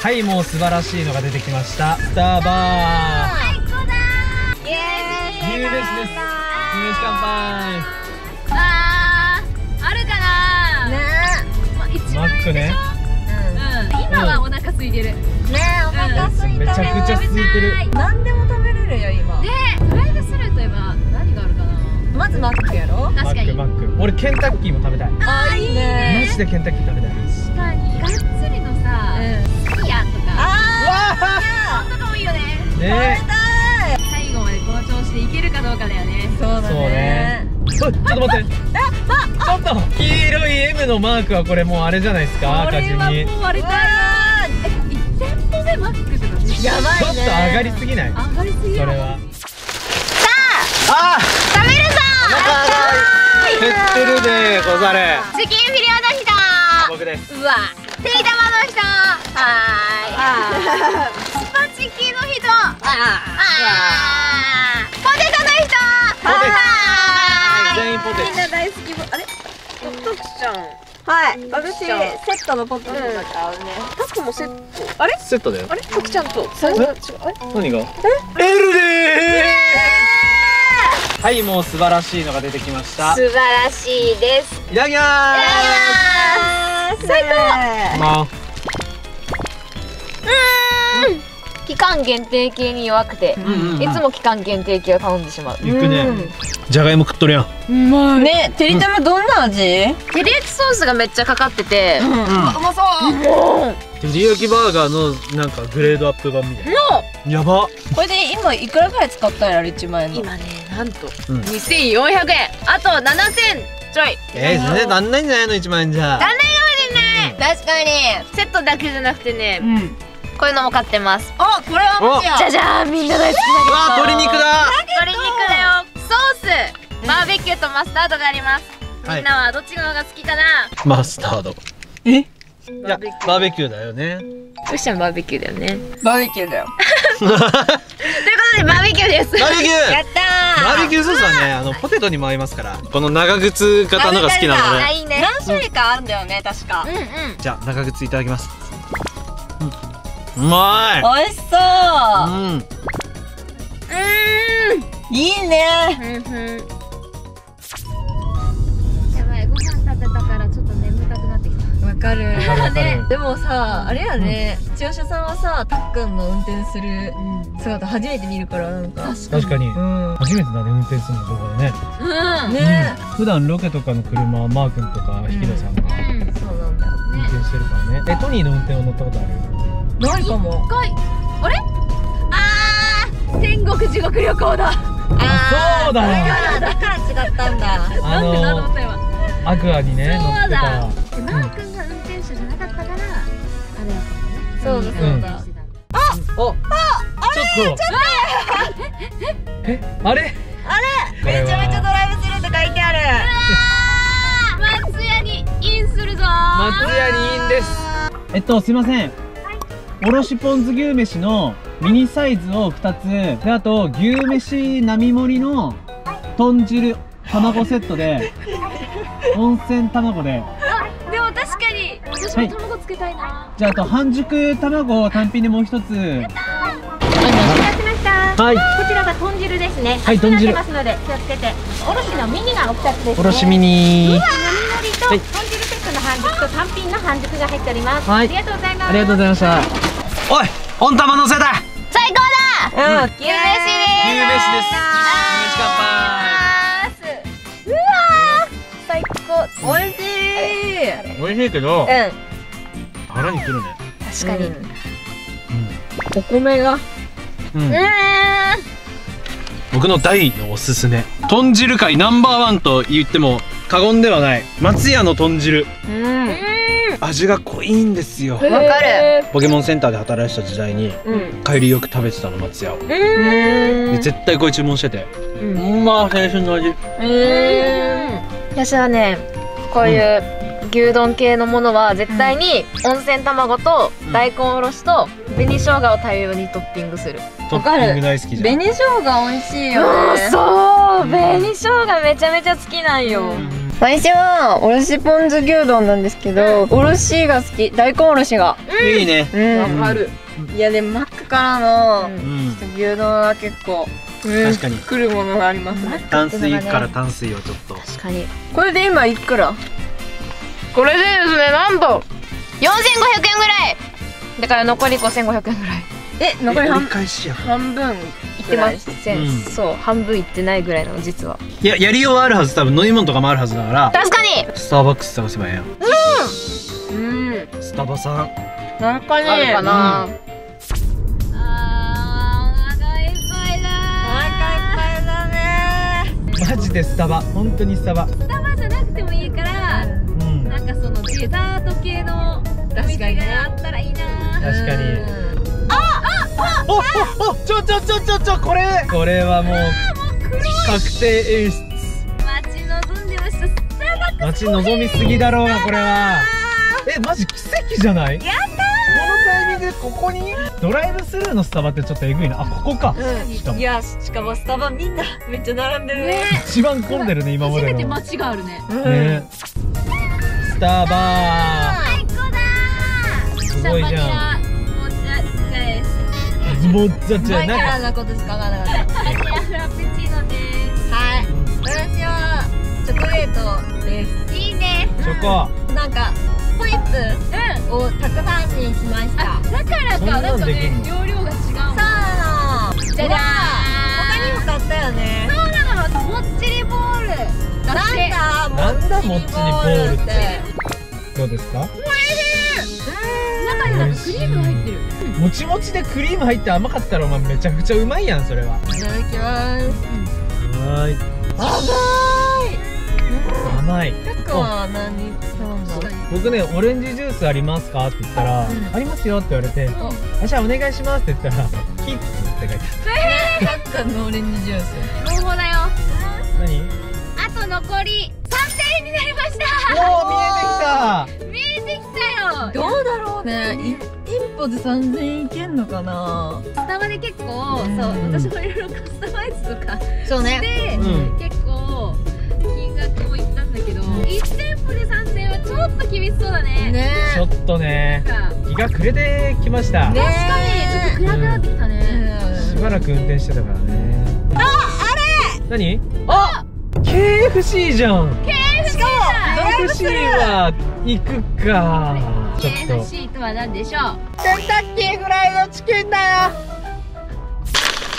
はいもう素晴らしいのが出てきました。スターバー。最高だイエーイ牛飯です。牛飯乾杯。あーあるかな。ねまあ一マ番ックね。うん。今はお腹空いてる。ねえお腹空いためちゃくちゃ空いてる。何でも食べれるよ今。でドライブスルーといえば何があるかな。まずマックやろ。マ確かに。ックマック。俺ケンタッキーも食べたい。あいいねマジでケンタッキー食べたいね。ね食べたい最後までこの調子でいけるかどうかだよね。そうだそうね。ちょっと待って。ちょっと黄色い M のマークはこれもうあれじゃないですか？赤字これはに。もう割れたい。なえ1店舗目マックってのめっちゃやばいねちょっと上がりすぎない上がりすぎるそれはああ食べるぞ減ってるでござるチキンフィレオの人僕ですうわてりたまの人はーいスパチキの人あーポテトの人ポテトはーい全員ポテみんな大好き。ぼあれト。キちゃんはい私セットのポテトだからねタクもセットチセットだよ。あれ？トキちゃんと。最初違うあれ何が L でーはいもう素晴らしいのが出てきました。い素晴らしいです。ただきまあー最高。まあ期間限定系に弱くて、うんうんうん。いつも期間限定系を頼んでしまう。行くね。じゃがいも食っとるやんねてりたまどんな味？照り焼きソースがめっちゃかかってて、うまそう。照り焼きバーガーのなんかグレードアップ版みたいな。やば。これで今いくらぐらい使ったんやろ？1万円の今ねなんと。うん。2400円。あと7000ちょい。えー、全然なんないんじゃないの？1万円じゃ。なんないよね。確かに。セットだけじゃなくてね。うんこういうのも買ってます。あこれはマジや。じゃじゃーんみんな大好きうわ鶏肉だ。鶏肉だよ。ソース。バーベキューとマスタードがあります。はい。みんなはどっちの方が好きかな？マスタード。え？いやバーベキューだよね。うっしゃんバーベキューだよね。バーベキューだよ。ということでバーベキューです。バーベキュー。やったバーベキューソースはねあのポテトにも合いますから。この長靴型のが好きなのであいいね。何種類かあるんだよね確か。うんうん。じゃあ長靴いただきます。うんうま美味しそいうん。ういいね。うんうん。やばいご飯食べたからちょっと眠たくなってきた。わかる。わかる。ねでもさあれやね。千代さんはさたっくんの運転する姿初めて見るからなんか。確かに。うん。初めてだね運転するの動画でね。うん。ね。普段ロケとかの車はマー君とか引田さんがうん。そうなんだよ運転してるからね。えトニーの運転を乗ったことある？ないかも。あれ？あー天国地獄旅行だ。あそうだ。よだから違ったんだ。あなんでなと思の？った今アクアにね乗ってた。マー君が運転手じゃなかったからあれだったねそうだそう。だおちょっと。え？あれ？あれ？めちゃめちゃドライブスルーって書いてある。松屋にインするぞ松屋にいいんです。えっとすいませんおろしポン酢牛飯のミニサイズを2つであと牛飯並盛りの豚汁卵セットで温泉卵で。でも確かに私も卵つけたいな、じゃああと半熟卵を単品でもう一つ。お待たせしました。はい。こちらが豚汁ですね。はい豚汁。ますので気をつけて。おろしのミニがお二つですね。おろしミニ。並盛りとはい。豚汁セットの半熟と単品の半熟が入っております、はい。ありがとうございます。ありがとうございましたおい温玉乗せた最高だ。うん。牛飯です。牛飯です。牛飯乾うわー最高。美味しい。杯美味しいけどうん。腹にくるね。確かに。お米が。うん、うん。うーん僕の大のおすすめ。豚汁界ナンバーワンと言っても過言ではない。松屋の豚汁。うん味が濃いんですよ。わかる。ポケモンセンターで働いてた時代にうん。帰りよく食べてたの松屋を。うで絶対これ注文してて。ううんまあ青春の味。私はねこういう牛丼系のものは絶対に温泉卵と大根おろしと紅生姜を大量にトッピングする。トッピング大好きじゃん。紅生姜美味しいよね。そう。紅生姜めちゃめちゃ好きなんよ私はおろしポン酢牛丼なんですけど、おろしが好き。大根おろしが。いいね。うん。わかる。いやでもマックからのうん。牛丼は結構、うん確かに。来るものがありますね。淡水から淡水をちょっと。確かにこれで今いくら？これでですねなんと4500円ぐらい。だから残り5500円ぐらいえ残り半半分いってます、うん。そう半分いってないぐらいなの実は。いややりようはあるはず。多分飲み物とかもあるはずだから。確かに。スターバックス探せばええやん。うん。スタバさん。なんかね。あるかな。あーお腹いっぱいだお腹いっぱいだね。マジでスタバ。本当にスタバ。スタバじゃなくてもいいからうん。なんかそのデザート系のお店があったらいいな。確かにおおおちょちょちょちょちょこれ。これはもう確定演出待ち望んでました。スタバ待ち望みすぎだろうなこれは。えマジ奇跡じゃない？やったこのタイミングでここに？ドライブスルーのスタバってちょっとえぐいな。あここか。しかも。いやしかもスタバみんな めっちゃ並んでる。ね。一番混んでるね今ま初めて街があるね。ね。スタバ最高だー。すごいじゃんズボッチャチャ前からのことしかわからなかったバニラフラペチーノですはい私はチョコレート。ですいいねチョコなんかホイップをたくさんにしました。だからそんなかなんんかね容量が違うさあじゃじゃー。ん他にも買ったよね。そうなのもっちりボール。なんだなんだもっちりボールって。どうですか？中になんかクリームが入ってる。もちもちでクリーム入って甘かったらお前めちゃくちゃうまいやんそれは。いただきます。はーい。甘い。結構何？なんだろう。僕ねオレンジジュースありますか？って言ったら、ありますよって言われて、あじゃあお願いしますって言ったらキッズって書いてあるタックンのオレンジジュース。朗報だよ。何？あと残り3点になりました。おお見えてきただろうね。歩で3000円いけんのかな？スタバで結構、うん。そう私もいろいろカスタマイズとかそうね。で、うん。結構金額もいったんだけど1店舗で3000円はちょっと厳しそうだね。ね。ちょっとね日が暮れてきました、ね。確かにちょっと暗くなってきたね、しばらく運転してたからね。ああれ！何？あ！KFC じゃん。KFC だ。KFC は行くかちょっと。KFC とは何でしょうケンタッキーフライドチキンだよ。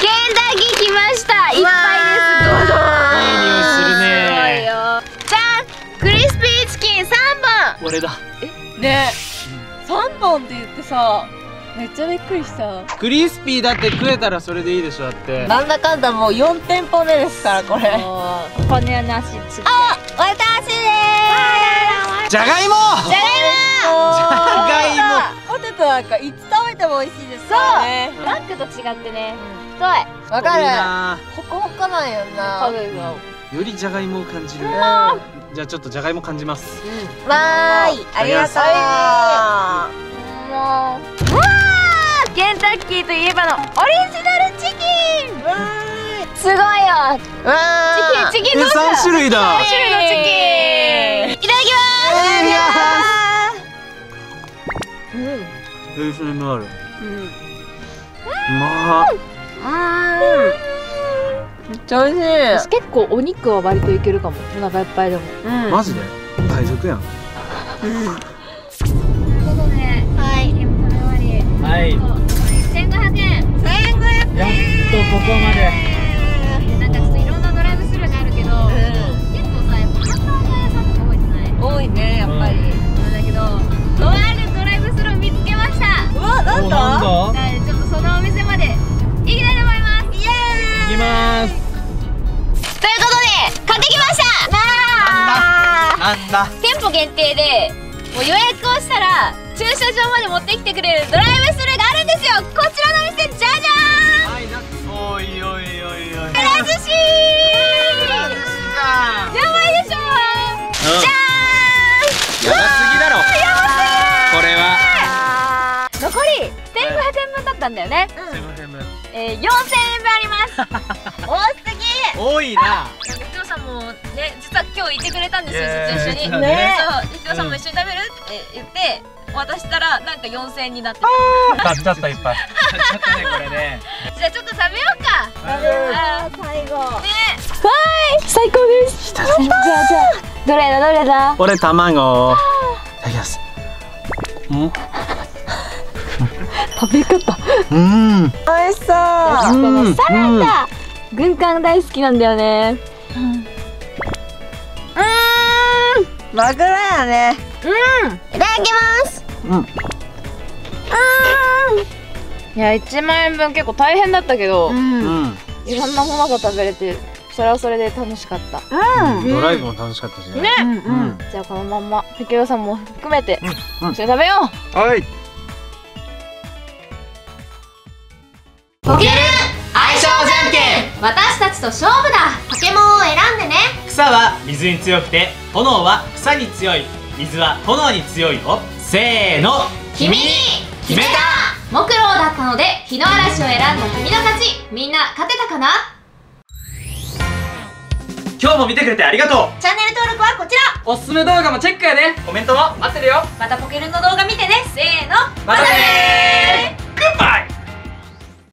ケンタッキー来ました。いっぱいです。どうぞいい匂いするねじゃんクリスピーチキン3本。俺だね。3本って言ってさめっちゃびっくりした。クリスピーだって食えたらそれでいいでしょだって。なんだかんだもう4店舗目ですからこれ。骨なしつけ私でじゃがいも！ーすじゃがいもトなんかいつ食べても美味しいですからねマックと違ってね。太い。わかる。ホコホコなんよな。多分がよりじゃがいもを感じる。うん。じゃあちょっとじゃがいも感じます。わーい。ありがとう。もう。わー。ケンタッキーといえばのオリジナルチキン。すごいよ。わー。チキンチキンどうした3種類だ。種類のチキンうん。ASMR うまっめっちゃ美味しい私結構お肉は割といけるかもお腹いっぱいでもうん。マジで海賊やん。ということではいでも食べ終わりはい1500円やっとここまで定でもう予約をしたら駐車場まで持ってきてくれるドライブスルーがあるんですよ。こちらのお店じゃじゃはいなおいおいおいおいーんくら寿司やばいでしょ!うん。じゃやばすぎだろ。これは。ーん残り1500円分だったんだよね、セブンヘムえー、4000円分あります。多すぎ多いなもね実は今日いてくれたんですよ一緒に。ね。そうでひろさんも一緒に食べるって言って渡したらなんか4000円になってた。買 っちゃったいっぱい。買っちゃったねこれね。じゃあちょっと食べようか。あー。最後ね最高です。じゃあじゃあどれだどれだ俺卵いただきます。うん？食べ方。うん。美味しそう。サラダ。軍艦大好きなんだよねマグロやね。いただきます。いや1万円分結構大変だったけど、うん。いろんなものが食べれてそれはそれで楽しかった。ドライブも楽しかったしね。ね。うんうん。じゃあこのまんま竹雄さんも含めてうん。一緒に食べよう。はい。ポケル相性じゃんけん。私たちと勝負だ。ポケモンを選んでね草は水に強くて炎は草に強い水は炎に強いよ。せーの。君に決めた。木狼だったので日の嵐を選んだ君の勝ち。みんな勝てたかな？今日も見てくれてありがとう。チャンネル登録はこちら。おすすめ動画もチェックやで、コメントも待ってるよ。またポケルの動画見てね。せーの。またねー。グッバイ